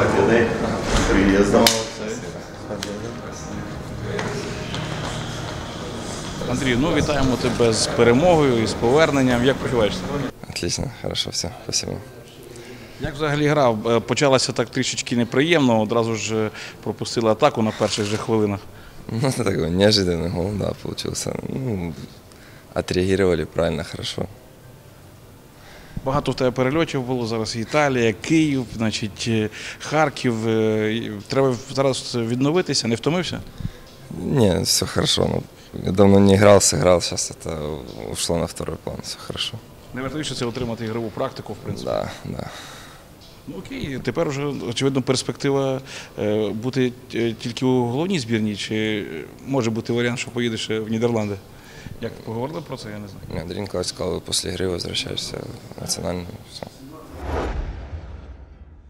Победы. С приездом. Андрій, ну вітаємо тебе з перемогою і з поверненням. Як почуваєшся? Отлично, хорошо, все, спасибо. Як взагалі гра? Е, Почалася так трішечки неприємно, одразу ж е, пропустили атаку на перших же хвилинах. Ну, такой неожиданный гол, да, получился. Ну, отреагировали правильно, хорошо. Багато в тебе перельотів було зараз Італія, Київ, значить, е, Харків. Е, Треба зараз відновитися, не втомився? Не, все хорошо. Ну, я давно не играл, сыграл, сейчас это ушло на второй план, все хорошо. Найважливіше це отримати ігрову практику, в принципі. Да, да. Ну окей, тепер вже очевидно перспектива е, бути тільки у головній збірній, чи може бути варіант, що поїдеш в Нідерланди? Як поговорили про це, я не знаю. Андрей сказав, сказал, гри игры возвращаешься в национальную. Все.